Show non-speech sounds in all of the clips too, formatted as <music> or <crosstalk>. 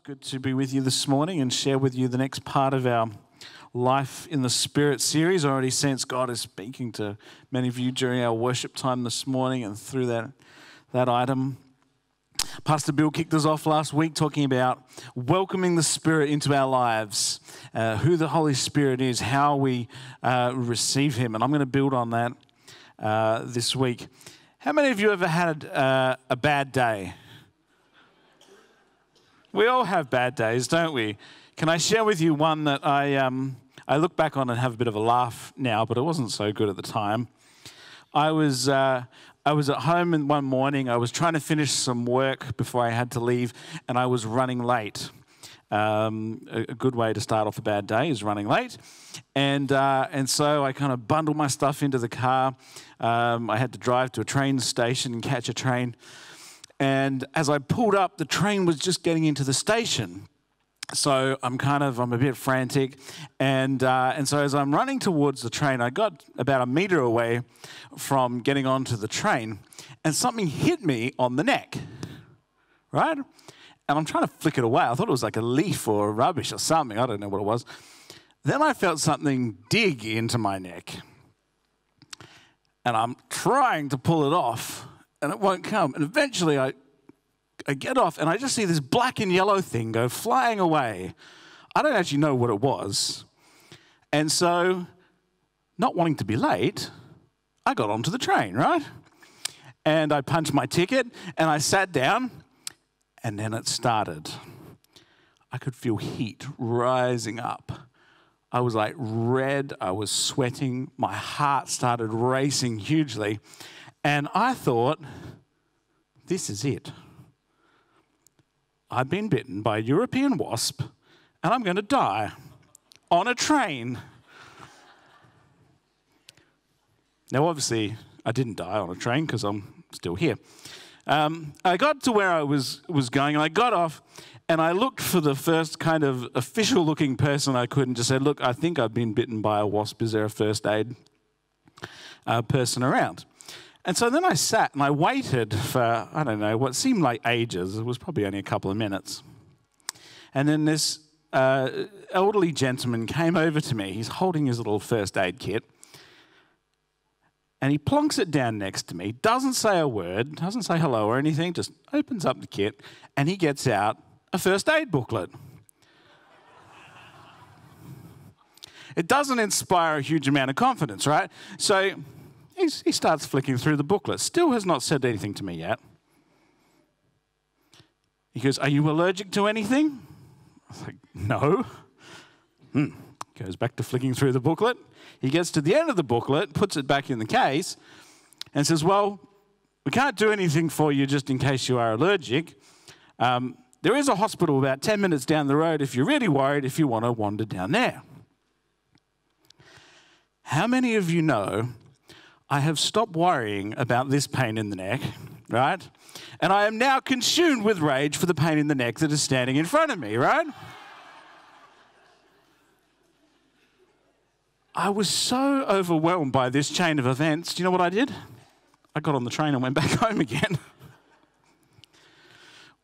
It's good to be with you this morning and share with you the next part of our Life in the Spirit series. I already sense God is speaking to many of you during our worship time this morning and through that, that item. Pastor Bill kicked us off last week talking about welcoming the Spirit into our lives, uh, who the Holy Spirit is, how we uh, receive Him. And I'm going to build on that uh, this week. How many of you ever had uh, a bad day? We all have bad days, don't we? Can I share with you one that I, um, I look back on and have a bit of a laugh now, but it wasn't so good at the time. I was, uh, I was at home one morning. I was trying to finish some work before I had to leave, and I was running late. Um, a, a, good way to start off a bad day is running late. And, uh, and so I kind of bundled my stuff into the car. Um, I had to drive to a train station and catch a train. And as I pulled up, the train was just getting into the station. So I'm kind of I'm a bit frantic, and uh, and so as I'm running towards the train, I got about a meter away from getting onto the train, and something hit me on the neck, right? And I'm trying to flick it away. I thought it was like a leaf or rubbish or something. I don't know what it was. Then I felt something dig into my neck, and I'm trying to pull it off, and it won't come. And eventually I, I get off and I just see this black and yellow thing go flying away. I don't actually know what it was. And so, not wanting to be late, I got onto the train, right? And I punched my ticket and I sat down, and then it started. I could feel heat rising up. I was like red, I was sweating, my heart started racing hugely. And I thought, this is it. I've been bitten by a European wasp and I'm going to die on a train. Now, obviously, I didn't die on a train because I'm still here. Um, I got to where I was, was going and I got off and I looked for the first kind of official looking person I could and just said, Look, I think I've been bitten by a wasp. Is there a first aid uh, person around? And so then I sat and I waited for, I don't know, what seemed like ages. It was probably only a couple of minutes. And then this uh, elderly gentleman came over to me. He's holding his little first aid kit. And he plonks it down next to me, doesn't say a word, doesn't say hello or anything, just opens up the kit, and he gets out a first aid booklet. It doesn't inspire a huge amount of confidence, right? So He's, he starts flicking through the booklet. Still has not said anything to me yet. He goes, Are you allergic to anything? I was like, No. Hmm. Goes back to flicking through the booklet. He gets to the end of the booklet, puts it back in the case, and says, Well, we can't do anything for you just in case you are allergic. Um, there is a hospital about 10 minutes down the road if you're really worried, if you want to wander down there. How many of you know I have stopped worrying about this pain in the neck, right? And I am now consumed with rage for the pain in the neck that is standing in front of me, right? I was so overwhelmed by this chain of events. Do you know what I did? I got on the train and went back <laughs> home again.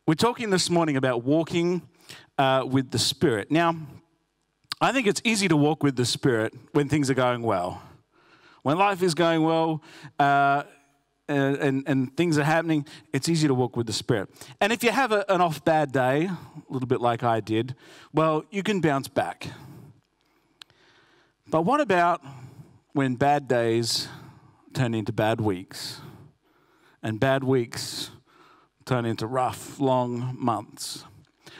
We're talking this morning about walking uh, with the Spirit. Now, I think it's easy to walk with the Spirit when things are going well. When life is going well uh, and, and, things are happening, it's easy to walk with the Spirit. And if you have a, an off bad day, a little bit like I did, well, you can bounce back. But what about when bad days turn into bad weeks? And bad weeks turn into rough, long months.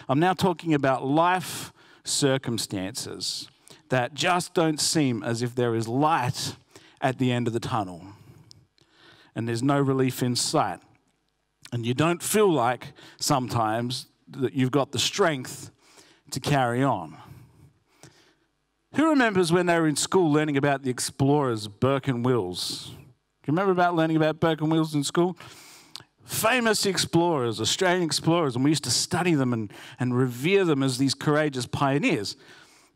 I'm now talking about life circumstances that just don't seem as if there is light at the end of the tunnel. And there's no relief in sight. And you don't feel like sometimes that you've got the strength to carry on. Who remembers when they were in school learning about the explorers, Burke and Wills? Do you remember about learning about Burke and Wills in school? Famous explorers, Australian explorers, and we used to study them and, and revere them as these courageous pioneers.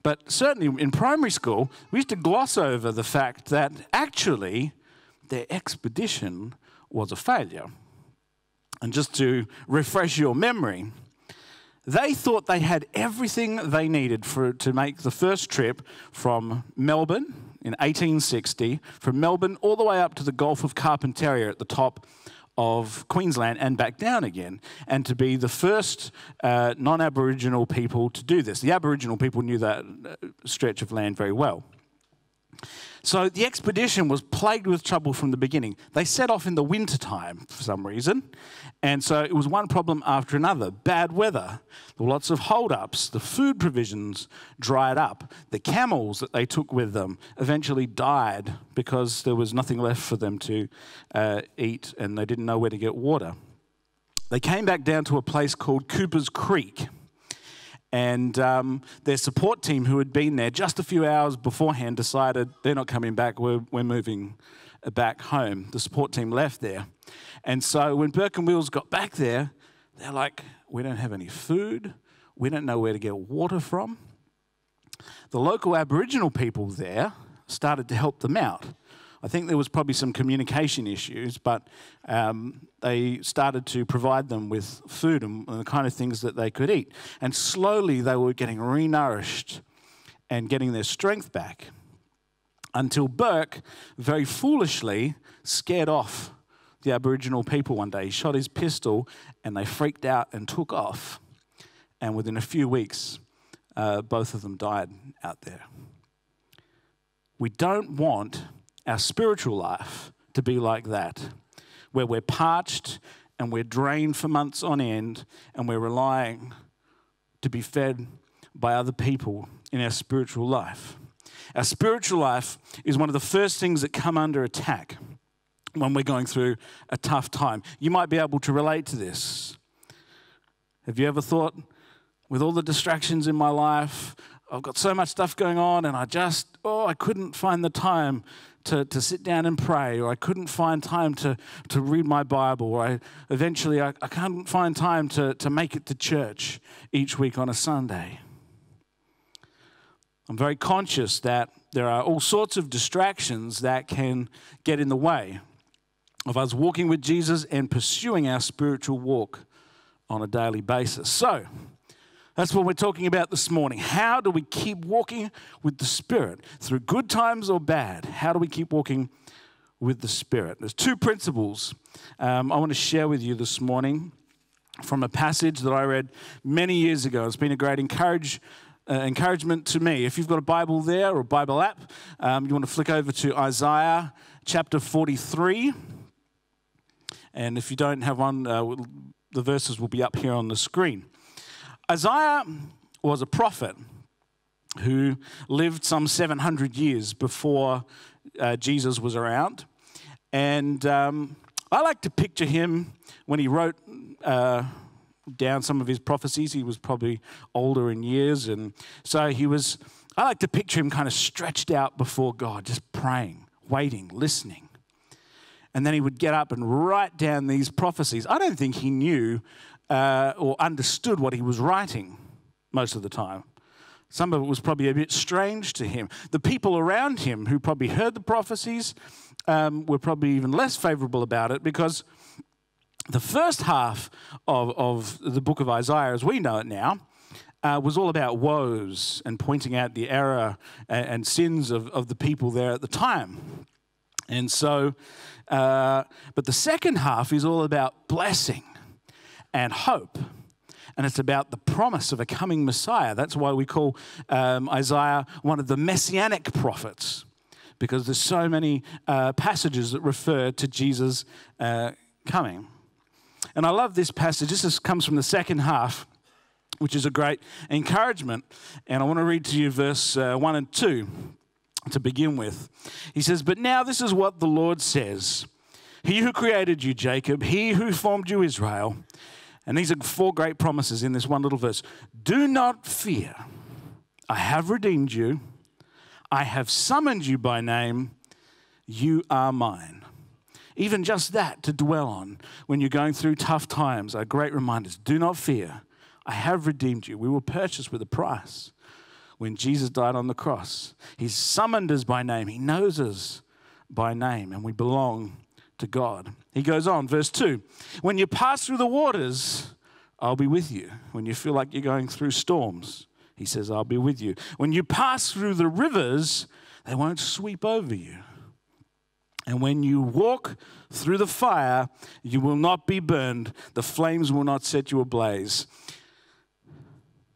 But certainly in primary school, we used to gloss over the fact that actually their expedition was a failure. And just to refresh your memory, they thought they had everything they needed for, to make the first trip from Melbourne in 1860, from Melbourne all the way up to the Gulf of Carpentaria at the top of Queensland and back down again, and to be the first uh, non Aboriginal people to do this. The Aboriginal people knew that uh, stretch of land very well. So the expedition was plagued with trouble from the beginning. They set off in the winter time for some reason, and so it was one problem after another. Bad weather, there were lots of holdups, the food provisions dried up. The camels that they took with them eventually died because there was nothing left for them to uh, eat and they didn't know where to get water. They came back down to a place called Cooper's Creek and um, their support team, who had been there just a few hours beforehand, decided they're not coming back, we're, we're moving back home. The support team left there. And so when Burke and Wills got back there, they're like, we don't have any food, we don't know where to get water from. The local Aboriginal people there started to help them out. I think there was probably some communication issues, but um, they started to provide them with food and, and the kind of things that they could eat. And slowly they were getting renourished and getting their strength back until Burke, very foolishly, scared off the Aboriginal people one day. He shot his pistol and they freaked out and took off. And within a few weeks, uh, both of them died out there. We don't want our spiritual life to be like that, where we're parched and we're drained for months on end and we're relying to be fed by other people in our spiritual life. Our spiritual life is one of the first things that come under attack when we're going through a tough time. You might be able to relate to this. Have you ever thought, with all the distractions in my life, I've got so much stuff going on, and I just, oh, I couldn't find the time to, to sit down and pray, or I couldn't find time to, to read my Bible, or I, eventually I, I couldn't find time to, to make it to church each week on a Sunday. I'm very conscious that there are all sorts of distractions that can get in the way of us walking with Jesus and pursuing our spiritual walk on a daily basis. So, that's what we're talking about this morning. How do we keep walking with the Spirit through good times or bad? How do we keep walking with the Spirit? There's two principles um, I want to share with you this morning from a passage that I read many years ago. It's been a great encourage, uh, encouragement to me. If you've got a Bible there or a Bible app, um, you want to flick over to Isaiah chapter 43. And if you don't have one, uh, the verses will be up here on the screen. Isaiah was a prophet who lived some 700 years before uh, Jesus was around. And um, I like to picture him when he wrote uh, down some of his prophecies. He was probably older in years. And so he was, I like to picture him kind of stretched out before God, just praying, waiting, listening. And then he would get up and write down these prophecies. I don't think he knew uh, or understood what he was writing most of the time. Some of it was probably a bit strange to him. The people around him who probably heard the prophecies um, were probably even less favorable about it because the first half of, of the book of Isaiah, as we know it now, uh, was all about woes and pointing out the error and, and sins of, of the people there at the time. And so, uh, but the second half is all about blessing and hope. And it's about the promise of a coming Messiah. That's why we call um, Isaiah one of the messianic prophets, because there's so many uh, passages that refer to Jesus uh, coming. And I love this passage. This is, comes from the second half, which is a great encouragement. And I want to read to you verse uh, 1 and 2 to begin with. He says, But now this is what the Lord says He who created you, Jacob, he who formed you, Israel, and these are four great promises in this one little verse. Do not fear. I have redeemed you. I have summoned you by name. You are mine. Even just that to dwell on when you're going through tough times are great reminders. Do not fear. I have redeemed you. We were purchased with a price when Jesus died on the cross. He's summoned us by name, He knows us by name, and we belong to God. He goes on, verse 2 When you pass through the waters, I'll be with you. When you feel like you're going through storms, he says, I'll be with you. When you pass through the rivers, they won't sweep over you. And when you walk through the fire, you will not be burned. The flames will not set you ablaze.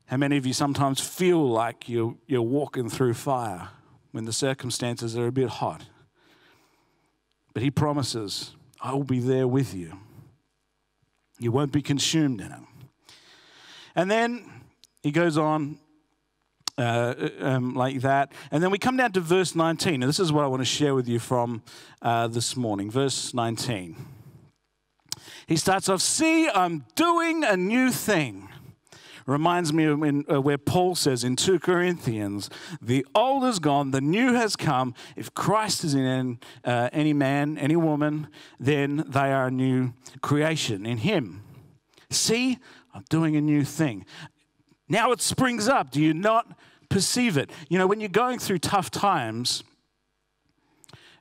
How many of you sometimes feel like you're, you're walking through fire when the circumstances are a bit hot? But he promises, I will be there with you. You won't be consumed in it. And then he goes on uh, um, like that. And then we come down to verse 19. And this is what I want to share with you from uh, this morning. Verse 19. He starts off, See, I'm doing a new thing. Reminds me of when, uh, where Paul says in 2 Corinthians, the old is gone, the new has come. If Christ is in uh, any man, any woman, then they are a new creation in him. See, I'm doing a new thing. Now it springs up. Do you not perceive it? You know, when you're going through tough times,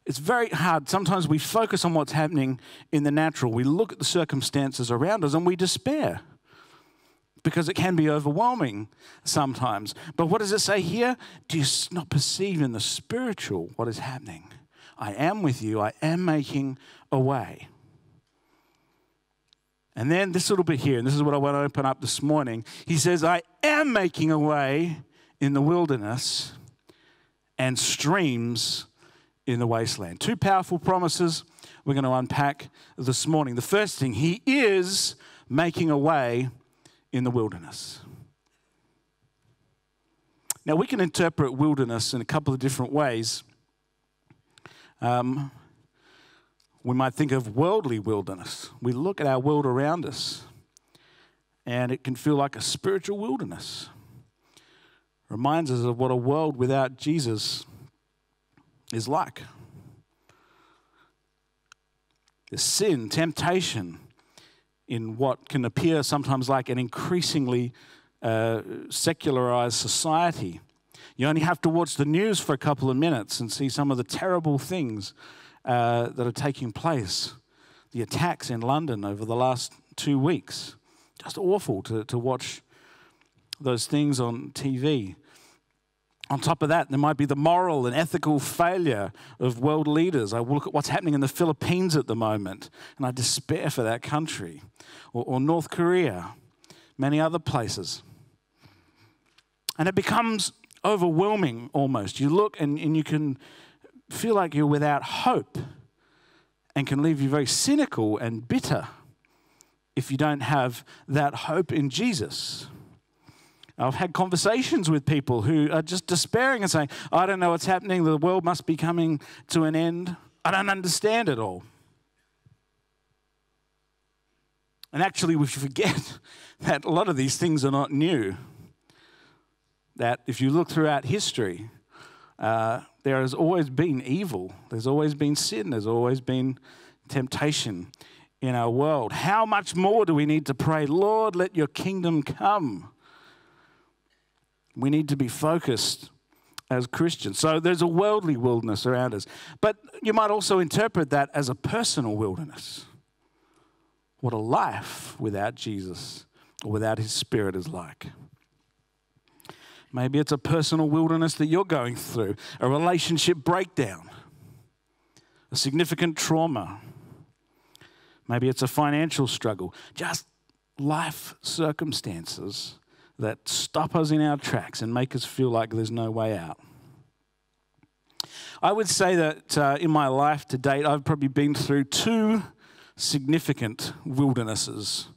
it's very hard. Sometimes we focus on what's happening in the natural. We look at the circumstances around us and we despair because it can be overwhelming sometimes. But what does it say here? Do you not perceive in the spiritual what is happening? I am with you, I am making a way. And then this little bit here, and this is what I want to open up this morning. He says, I am making a way in the wilderness and streams in the wasteland. Two powerful promises we're going to unpack this morning. The first thing, He is making a way in the wilderness. Now, we can interpret wilderness in a couple of different ways. Um, we might think of worldly wilderness. We look at our world around us, and it can feel like a spiritual wilderness. Reminds us of what a world without Jesus is like. The sin, temptation in what can appear sometimes like an increasingly uh, secularized society. You only have to watch the news for a couple of minutes and see some of the terrible things uh, that are taking place. The attacks in London over the last two weeks. Just awful to, to watch those things on TV. On top of that, there might be the moral and ethical failure of world leaders. I look at what's happening in the Philippines at the moment, and I despair for that country. Or, or North Korea, many other places. And it becomes overwhelming almost. You look and, and you can feel like you're without hope and can leave you very cynical and bitter if you don't have that hope in Jesus. I've had conversations with people who are just despairing and saying, I don't know what's happening. The world must be coming to an end. I don't understand it all. And actually, we forget <laughs> that a lot of these things are not new. That if you look throughout history, uh, there has always been evil, there's always been sin, there's always been temptation in our world. How much more do we need to pray, Lord, let your kingdom come? We need to be focused as Christians. So there's a worldly wilderness around us. But you might also interpret that as a personal wilderness. What a life without Jesus or without his spirit is like. Maybe it's a personal wilderness that you're going through, a relationship breakdown, a significant trauma. Maybe it's a financial struggle, just life circumstances that stop us in our tracks and make us feel like there's no way out. I would say that uh, in my life to date, I've probably been through two significant wildernesses.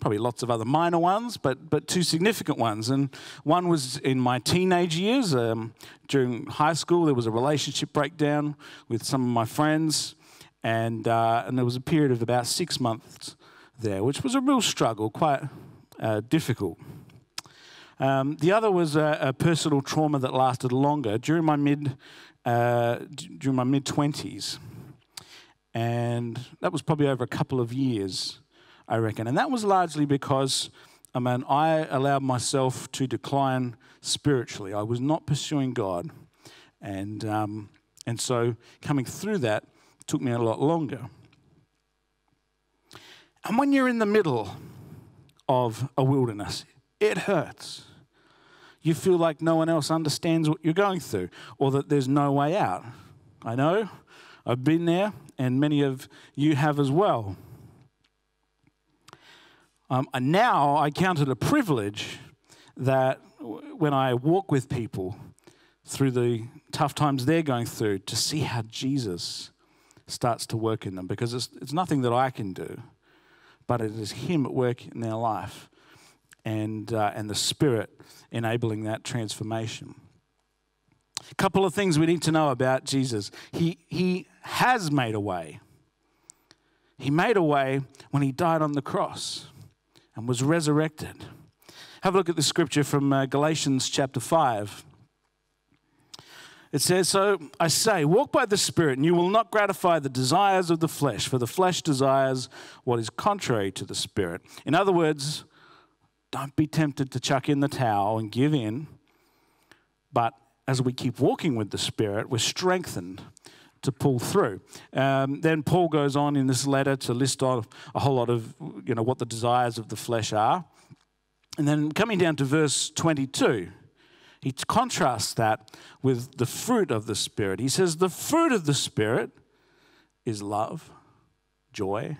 Probably lots of other minor ones, but, but two significant ones. And one was in my teenage years. Um, during high school, there was a relationship breakdown with some of my friends, and, uh, and there was a period of about six months there, which was a real struggle, quite uh, difficult. Um, the other was a, a, personal trauma that lasted longer during my mid uh, during my mid twenties, and that was probably over a couple of years, I reckon. And that was largely because, I mean, I allowed myself to decline spiritually. I was not pursuing God, and um, and so coming through that took me a lot longer. And when you're in the middle of a wilderness. It hurts. You feel like no one else understands what you're going through or that there's no way out. I know, I've been there, and many of you have as well. Um, and now I count it a privilege that when I walk with people through the tough times they're going through, to see how Jesus starts to work in them because it's, it's nothing that I can do, but it is Him at work in their life and, uh, and the Spirit enabling that transformation. A couple of things we need to know about Jesus. He, he has made a way. He made a way when he died on the cross and was resurrected. Have a look at the scripture from uh, Galatians chapter 5. It says, So I say, walk by the Spirit, and you will not gratify the desires of the flesh, for the flesh desires what is contrary to the Spirit. In other words, don't be tempted to chuck in the towel and give in, but as we keep walking with the Spirit, we're strengthened to pull through. Um, then Paul goes on in this letter to list off a whole lot of, you know, what the desires of the flesh are. And then coming down to verse 22, he contrasts that with the fruit of the Spirit. He says, The fruit of the Spirit is love, joy,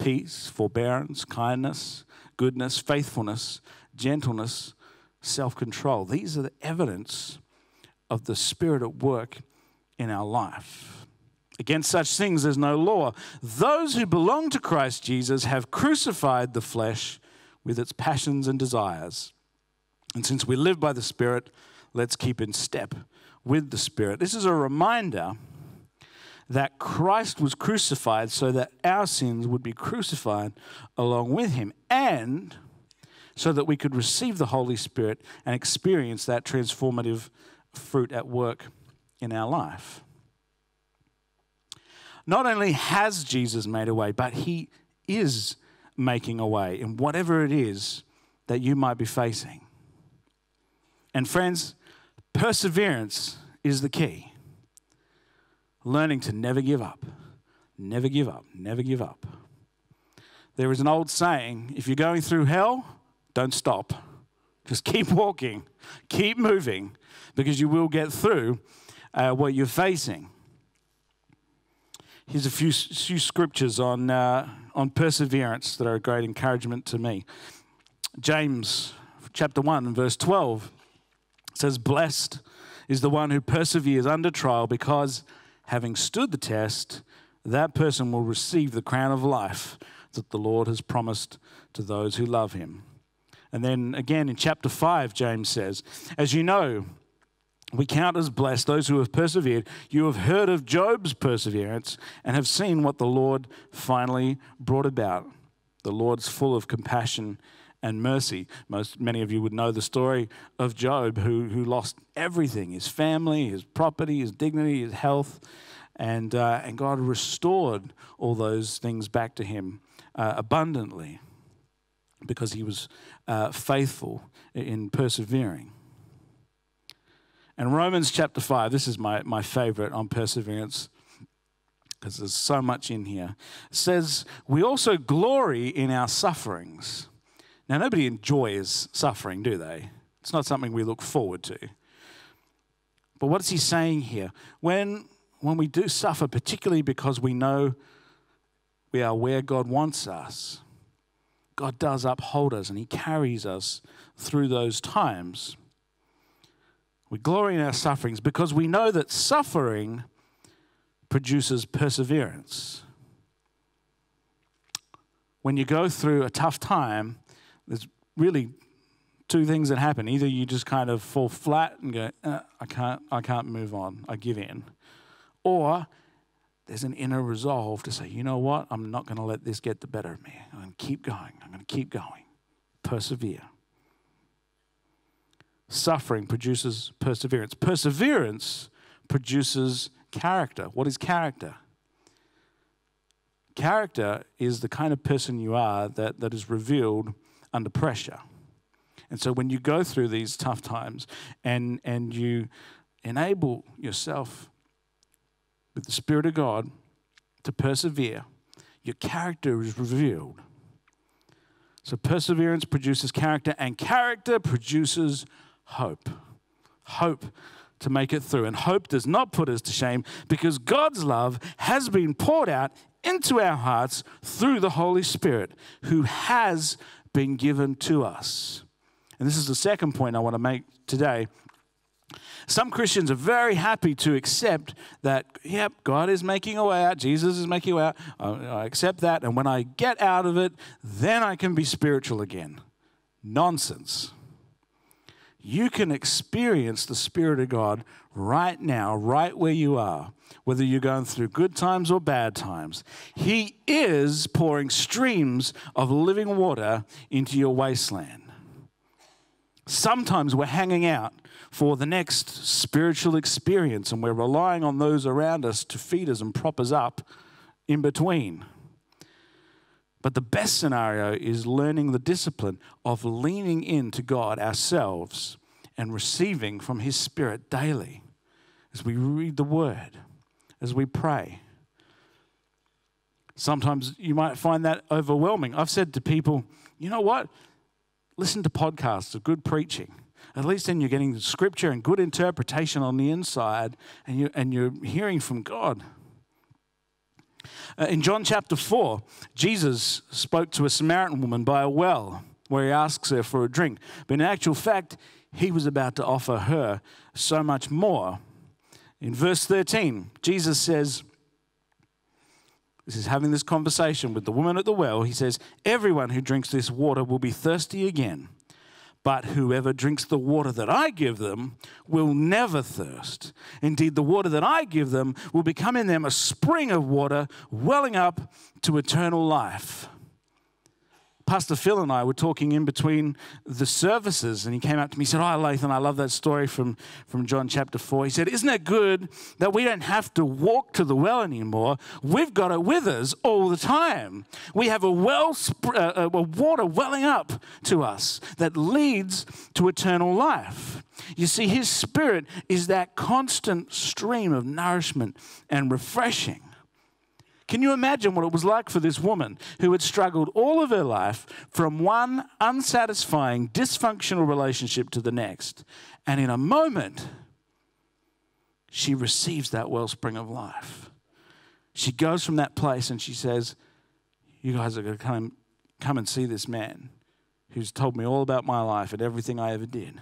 peace, forbearance, kindness, goodness, faithfulness, gentleness, self control. These are the evidence of the Spirit at work in our life. Against such things there's no law. Those who belong to Christ Jesus have crucified the flesh with its passions and desires. And since we live by the Spirit, let's keep in step with the Spirit. This is a reminder that Christ was crucified so that our sins would be crucified along with him and so that we could receive the Holy Spirit and experience that transformative fruit at work in our life. Not only has Jesus made a way, but he is making a way in whatever it is that you might be facing. And friends, perseverance is the key. Learning to never give up, never give up, never give up. There is an old saying if you're going through hell, don't stop. Just <laughs> keep walking, keep moving, because you will get through uh, what you're facing. Here's a few, few scriptures on, uh, on perseverance that are a great encouragement to me. James chapter 1 verse 12 says, Blessed is the one who perseveres under trial because having stood the test, that person will receive the crown of life that the Lord has promised to those who love him. And then again in chapter 5, James says, As you know, we count as blessed those who have persevered. You have heard of Job's perseverance and have seen what the Lord finally brought about. The Lord's full of compassion and mercy. Most many of you would know the story of Job, who, who lost everything his family, his property, his dignity, his health. And, uh, and God restored all those things back to him uh, abundantly because he was uh, faithful in persevering. And Romans chapter 5, this is my, my favorite on perseverance because there's so much in here, says, We also glory in our sufferings. Now, nobody enjoys suffering, do they? It's not something we look forward to. But what is he saying here? When, when we do suffer, particularly because we know we are where God wants us, God does uphold us and he carries us through those times. We glory in our sufferings because we know that suffering produces perseverance. When you go through a tough time, there's really two things that happen. Either you just kind of fall flat and go, uh, I can't, I can't move on, I give in. Or there's an inner resolve to say, you know what, I'm not going to let this get the better of me. I'm going to keep going, I'm going to keep going, persevere. Suffering produces perseverance. Perseverance produces character. What is character? Character is the kind of person you are that, that is revealed under pressure. And so when you go through these tough times and, and you enable yourself with the Spirit of God to persevere, your character is revealed. So perseverance produces character, and character produces hope. Hope to make it through. And hope does not put us to shame because God's love has been poured out into our hearts through the Holy Spirit who has been given to us. And this is the second point I want to make today. Some Christians are very happy to accept that, yep, God is making a way out, Jesus is making a way out. I accept that, and when I get out of it, then I can be spiritual again. Nonsense. You can experience the Spirit of God right now, right where you are, whether you're going through good times or bad times. He is pouring streams of living water into your wasteland. Sometimes we're hanging out for the next spiritual experience and we're relying on those around us to feed us and prop us up in between. But the best scenario is learning the discipline of leaning into God ourselves and receiving from His Spirit daily as we read the Word, as we pray. Sometimes you might find that overwhelming. I've said to people, you know what? Listen to podcasts of good preaching. At least then you're getting the scripture and good interpretation on the inside, and, you, and you're hearing from God. Uh, in John chapter 4, Jesus spoke to a Samaritan woman by a well where he asks her for a drink. But in actual fact, he was about to offer her so much more. In verse 13, Jesus says, This is having this conversation with the woman at the well. He says, Everyone who drinks this water will be thirsty again. But whoever drinks the water that I give them will never thirst. Indeed, the water that I give them will become in them a spring of water welling up to eternal life. Pastor Phil and I were talking in between the services, and he came up to me and said, Oh, Nathan, I love that story from, from John chapter 4. He said, Isn't it good that we don't have to walk to the well anymore? We've got it with us all the time. We have a well, uh, a water welling up to us that leads to eternal life. You see, his spirit is that constant stream of nourishment and refreshing. Can you imagine what it was like for this woman who had struggled all of her life from one unsatisfying, dysfunctional relationship to the next? And in a moment, she receives that wellspring of life. She goes from that place and she says, You guys are going to come, come and see this man who's told me all about my life and everything I ever did.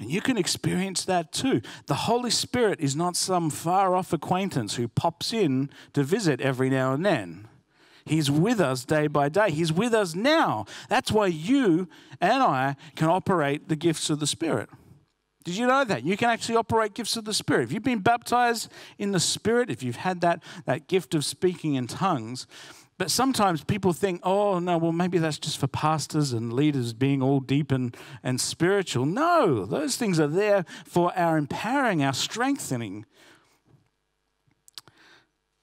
And you can experience that too. The Holy Spirit is not some far off acquaintance who pops in to visit every now and then. He's with us day by day. He's with us now. That's why you and I can operate the gifts of the Spirit. Did you know that? You can actually operate gifts of the Spirit. If you've been baptized in the Spirit, if you've had that, that gift of speaking in tongues, but sometimes people think, oh, no, well, maybe that's just for pastors and leaders being all deep and, and spiritual. No, those things are there for our empowering, our strengthening.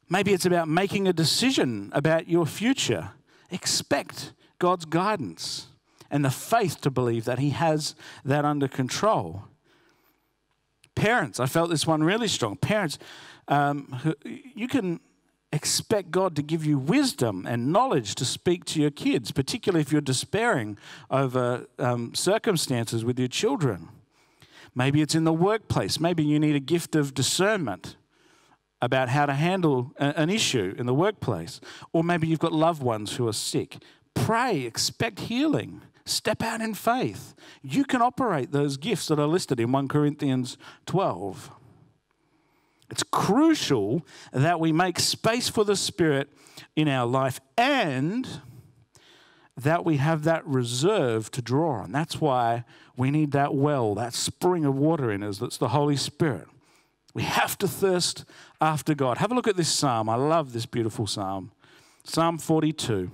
Maybe it's about making a decision about your future. Expect God's guidance and the faith to believe that He has that under control. Parents, I felt this one really strong. Parents, um, you can expect God to give you wisdom and knowledge to speak to your kids, particularly if you're despairing over um, circumstances with your children. Maybe it's in the workplace. Maybe you need a gift of discernment about how to handle an issue in the workplace. Or maybe you've got loved ones who are sick. Pray, expect healing. Step out in faith. You can operate those gifts that are listed in 1 Corinthians 12. It's crucial that we make space for the Spirit in our life and that we have that reserve to draw on. That's why we need that well, that spring of water in us that's the Holy Spirit. We have to thirst after God. Have a look at this psalm. I love this beautiful psalm. Psalm 42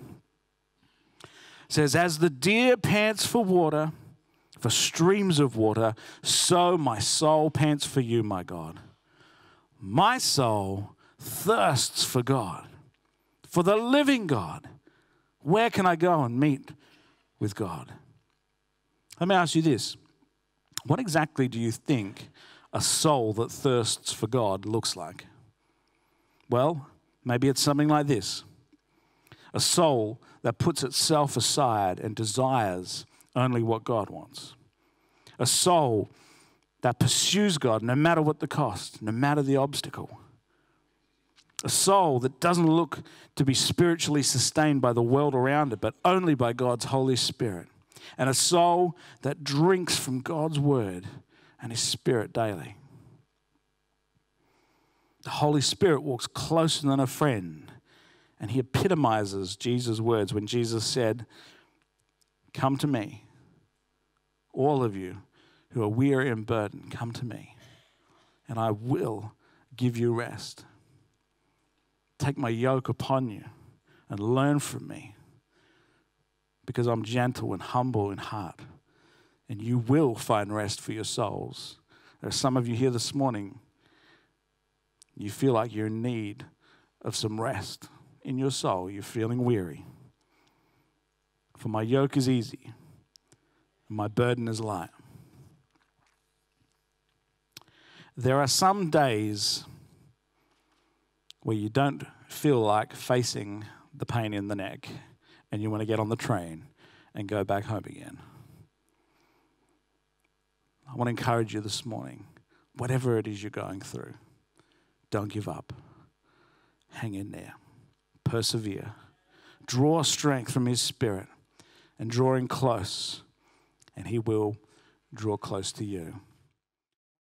it says, As the deer pants for water, for streams of water, so my soul pants for you, my God. My soul thirsts for God, for the living God. Where can I go and meet with God? Let me ask you this What exactly do you think a soul that thirsts for God looks like? Well, maybe it's something like this a soul that puts itself aside and desires only what God wants, a soul that pursues God no matter what the cost, no matter the obstacle. A soul that doesn't look to be spiritually sustained by the world around it, but only by God's Holy Spirit. And a soul that drinks from God's Word and His Spirit daily. The Holy Spirit walks closer than a friend, and He epitomizes Jesus' words when Jesus said, Come to me, all of you who are weary and burdened, come to me, and I will give you rest. Take my yoke upon you and learn from me, because I'm gentle and humble in heart, and you will find rest for your souls. There are some of you here this morning, you feel like you're in need of some rest in your soul. You're feeling weary. For my yoke is easy, and my burden is light. There are some days where you don't feel like facing the pain in the neck and you want to get on the train and go back home again. I want to encourage you this morning, whatever it is you're going through, don't give up. Hang in there. Persevere. Draw strength from His Spirit and drawing close, and He will draw close to you.